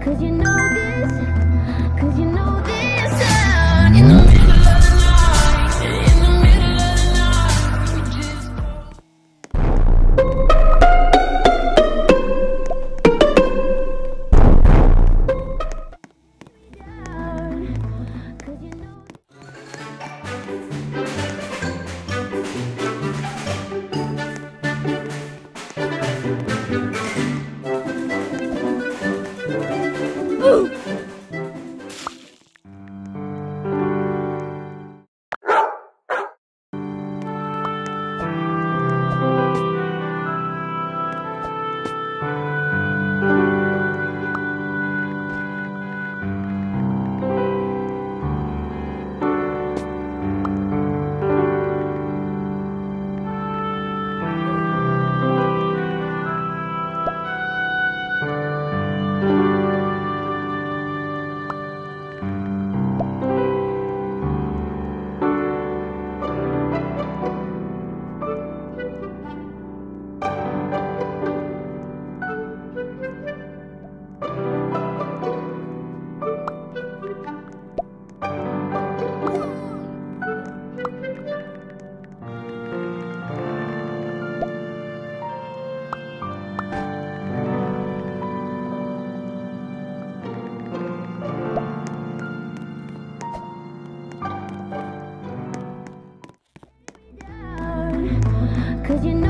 Cause you know this, cause you know Cause you know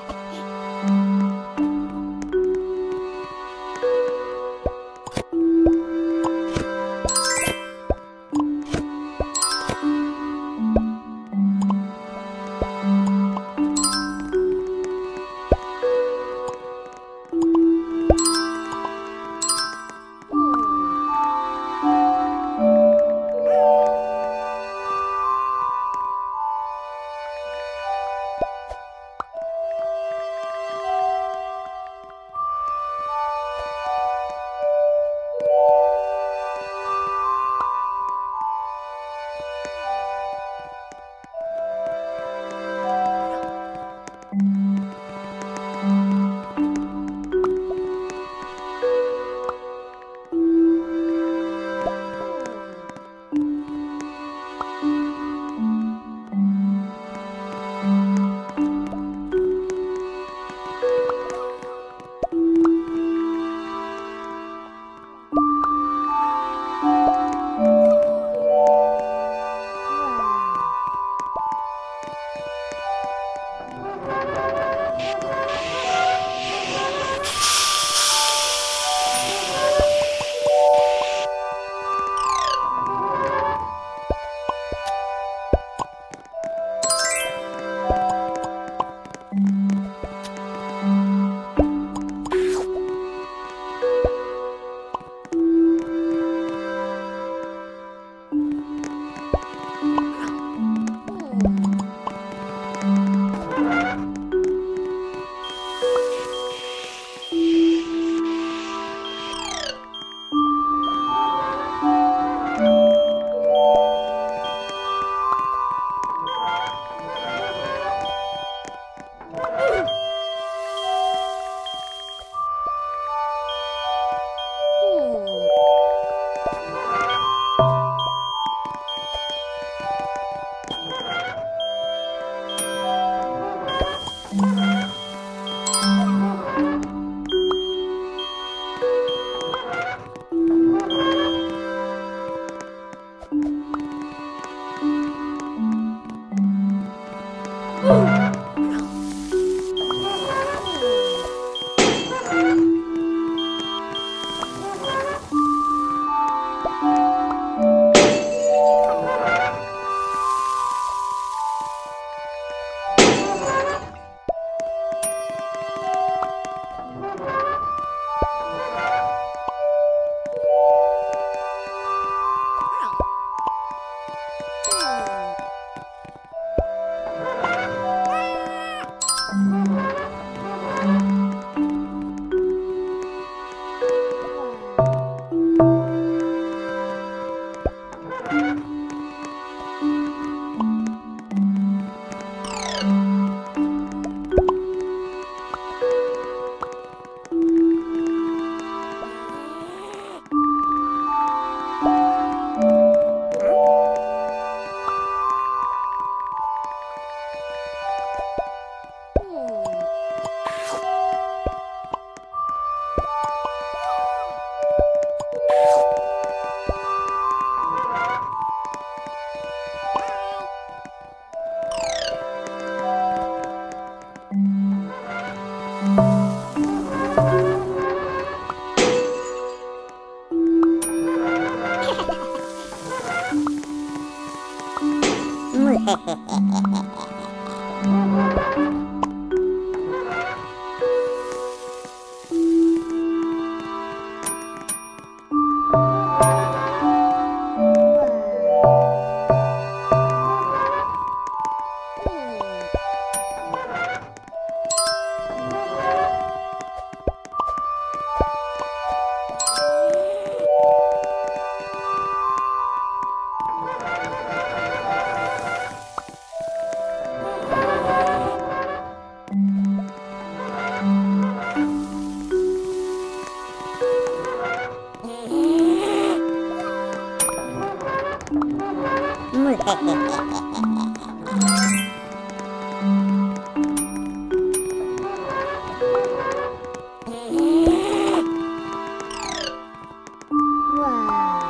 暖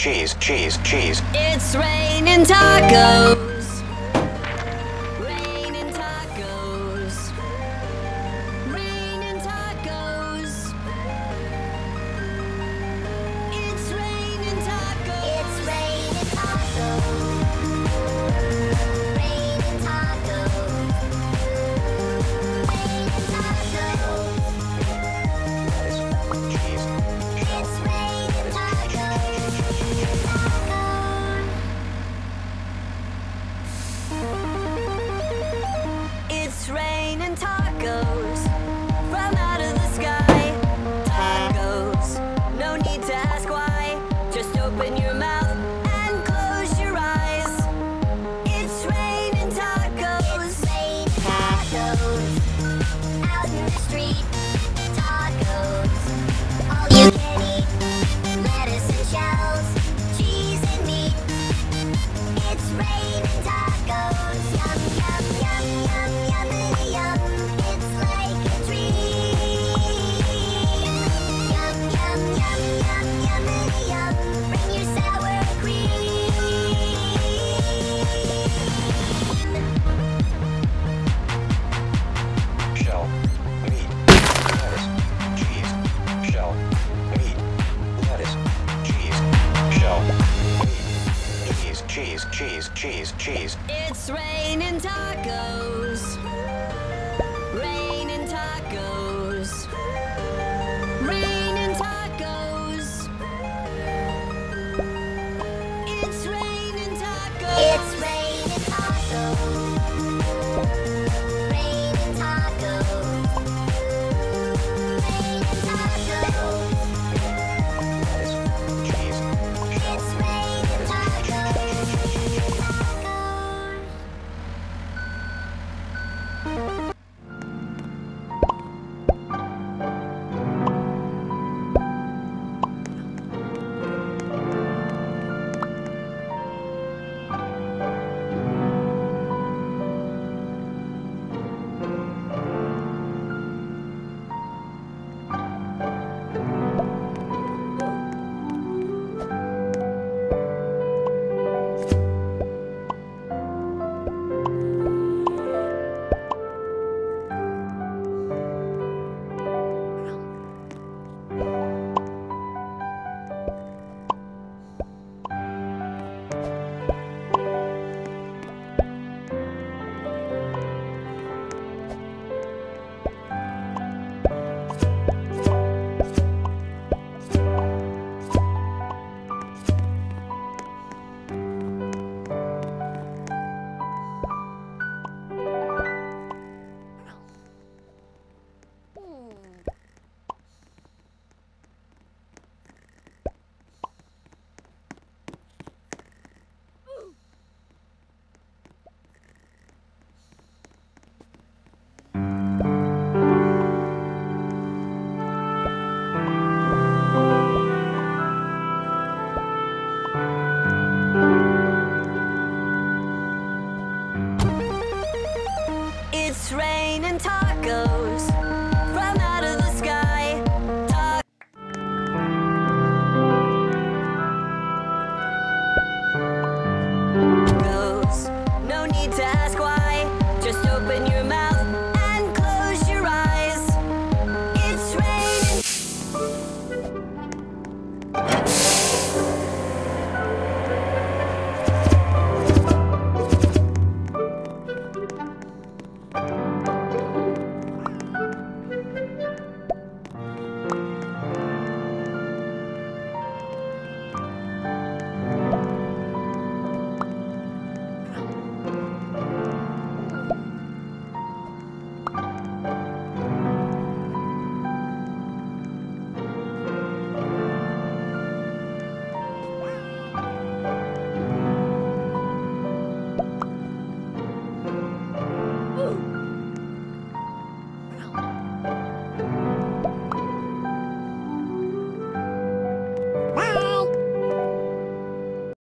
cheese, cheese, cheese. It's raining tacos. cheese, cheese, cheese, cheese. It's raining tacos. Raining tacos.